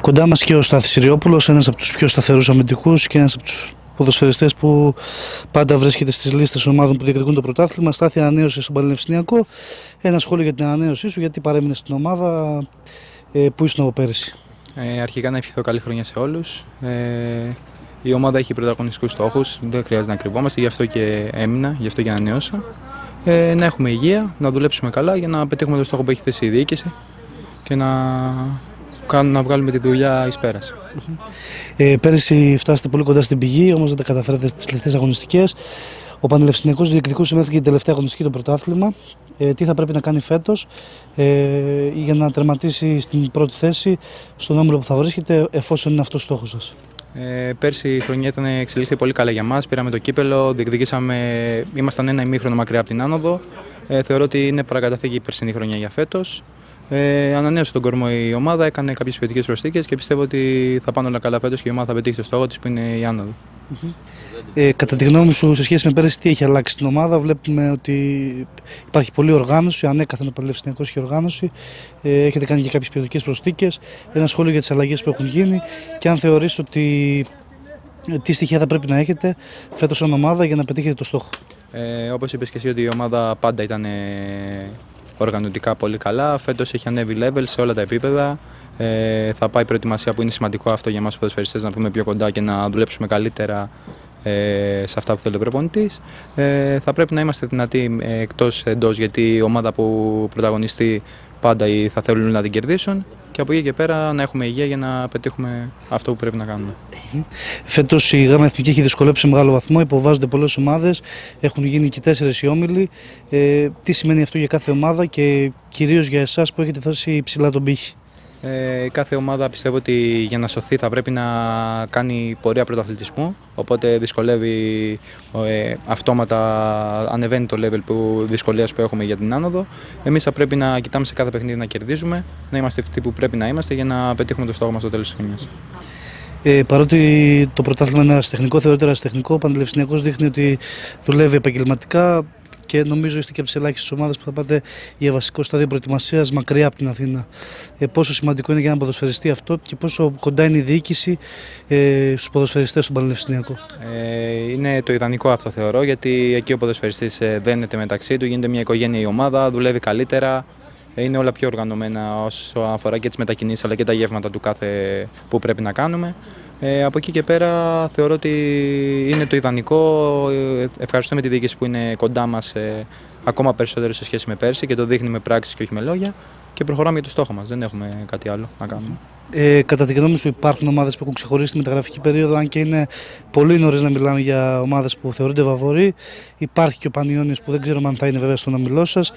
Κοντά μας και ο Στάθης Συριόπουλος, ένας από τους πιο σταθερούς αμυντικούς και ένας από τους ποδοσφαιριστές που πάντα βρίσκεται στις λίστες των ομάδων που διεκδικούν το πρωτάθλημα. Στάθη ανανέωση στον Πανεπιστημιακό. Ένα σχόλιο για την ανανέωσή σου, γιατί παρέμεινες στην ομάδα ε, που ήσουν από πέρυσι; Ε, αρχικά να ευχηθώ καλή χρονιά σε όλους. Ε, η ομάδα έχει πρωταγωνιστικούς στόχους, δεν χρειάζεται να κρυβόμαστε, γι' αυτό και έμεινα, γι' αυτό και ανανέωσα. Ε, να έχουμε υγεία, να δουλέψουμε καλά για να πετύχουμε το στόχο που έχει θέσει η διοίκηση και να, κάνουμε, να βγάλουμε τη δουλειά εις πέρας. Ε, πέρυσι φτάσατε πολύ κοντά στην πηγή, όμως δεν τα καταφέρατε στις τελευταίες αγωνιστικές. Ο Πανελευθυνιακός διεκδικούσε μέχρι και την τελευταία αγωνιστική το πρωτάθλημα. Ε, τι θα πρέπει να κάνει φέτος ε, για να τερματίσει στην πρώτη θέση στον όμιλο που θα βρίσκεται εφόσον είναι αυτός ο στόχος σας; Ε, πέρσι η χρονιά ήταν εξελίχθηκε πολύ καλά για μας. Πήραμε το κύπελο, διεκδικήσαμε, ήμασταν ένα ημίχρονο μακριά από την άνοδο. Ε, θεωρώ ότι είναι παρακαταθήκη η περσινή χρονιά για φέτος. Ε, ανανέωσε τον κορμό η ομάδα, έκανε κάποιες ποιοτικές προσθήκες και πιστεύω ότι θα πάνε όλα καλά φέτος και η ομάδα θα πετύχει το στόχο της που είναι η άνοδο. Ε, κατά τη γνώμη σου, σε σχέση με πέρυσι, τι έχει αλλάξει στην ομάδα, βλέπουμε ότι υπάρχει πολλή οργάνωση, ανέκαθεν ο Παλαιφσινιακό έχει οργάνωση. Ε, έχετε κάνει και κάποιες ποιοτικές προσθήκες. Ένα σχόλιο για τις αλλαγές που έχουν γίνει και αν θεωρείς ότι ε, τι στοιχεία θα πρέπει να έχετε φέτος σαν ομάδα για να πετύχετε το στόχο; Ε, Όπως είπες και εσύ, ότι η ομάδα πάντα ήταν οργανωτικά πολύ καλά. Φέτος έχει ανέβει level σε όλα τα επίπεδα. Ε, θα πάει προετοιμασία που είναι σημαντικό αυτό για εμάς τους ποδοσφαιριστές να έρθουμε πιο κοντά και να δουλέψουμε καλύτερα ε, σε αυτά που θέλει ο προπονητής. Ε, θα πρέπει να είμαστε δυνατοί ε, εκτός εντός γιατί η ομάδα που πρωταγωνιστεί πάντα θα θέλουν να την κερδίσουν και από εκεί και πέρα να έχουμε υγεία για να πετύχουμε αυτό που πρέπει να κάνουμε. Φέτος η ΓΑΜΑ Εθνική έχει δυσκολέψει σε μεγάλο βαθμό, υποβάζονται πολλές ομάδες, έχουν γίνει και τέσσερις οι όμιλοι. Ε, τι σημαίνει αυτό για κάθε ομάδα και κυρίως για εσάς που έχετε θέσει υψηλά τον πύχη; Ε, κάθε ομάδα πιστεύω ότι για να σωθεί θα πρέπει να κάνει πορεία πρωταθλητισμού. Οπότε δυσκολεύει ε, αυτόματα, ανεβαίνει το level που, δυσκολίας που έχουμε για την άνοδο. Εμείς θα πρέπει να κοιτάμε σε κάθε παιχνίδι να κερδίζουμε, να είμαστε αυτοί που πρέπει να είμαστε για να πετύχουμε το στόχο μας στο τέλος της χρονιάς. Ε, παρότι το πρωτάθλημα είναι αεραστεχνικό, θεωρείται αεραστεχνικό, ο Πανελευθυνιακός δείχνει ότι δουλεύει επαγγελματικά και νομίζω είστε και από τις ελάχιστες ομάδες που θα πάτε για βασικό στάδιο προετοιμασίας μακριά από την Αθήνα. Ε, πόσο σημαντικό είναι για να ποδοσφαιριστεί αυτό και πόσο κοντά είναι η διοίκηση ε, στους ποδοσφαιριστές στον Πανεπιστημιακό. Ε, είναι το ιδανικό αυτό θεωρώ γιατί εκεί ο ποδοσφαιριστής ε, δένεται μεταξύ του, γίνεται μια οικογένεια η ομάδα, δουλεύει καλύτερα. Ε, είναι όλα πιο οργανωμένα όσο αφορά και τις μετακινήσεις αλλά και τα γεύματα του κάθε που πρέπει να κάνουμε. Ε, από εκεί και πέρα θεωρώ ότι είναι το ιδανικό. Ε, ευχαριστούμε τη διοίκηση που είναι κοντά μας ε, ακόμα περισσότερο σε σχέση με πέρσι και το δείχνει με πράξεις και όχι με λόγια. Και προχωράμε για το στόχο μας. Δεν έχουμε κάτι άλλο να κάνουμε. Ε, κατά τη γνώμη σου, υπάρχουν ομάδες που έχουν ξεχωρίσει τη μεταγραφική περίοδο, αν και είναι πολύ νωρίς να μιλάμε για ομάδες που θεωρούνται βαβοροί. Υπάρχει και ο Πανιόνιος που δεν ξέρω αν θα είναι βέβαια στον ομιλό σας.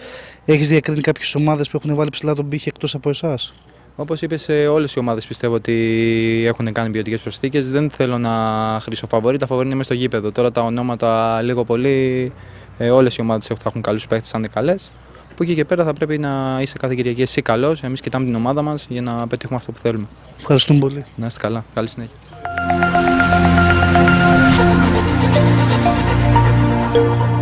Έχεις διακρίνει κάποιες ομάδες που έχουν βάλει ψηλά τον πύχη εκτός από εσάς; Όπως είπες, όλες οι ομάδες πιστεύω ότι έχουν κάνει ποιοτικές προσθήκες. Δεν θέλω να χρυσοφαβορεί, τα φαβορεί είναι μέσα στο γήπεδο. Τώρα τα ονόματα λίγο πολύ, ε, όλες οι ομάδες θα έχουν καλούς παίχτε, αν είναι καλές. Από εκεί και πέρα θα πρέπει να είσαι κάθε Κυριακή εσύ καλός. Εμείς κοιτάμε την ομάδα μας για να πετύχουμε αυτό που θέλουμε. Ευχαριστούμε πολύ. Να είστε καλά. Καλή συνέχεια. Thank you.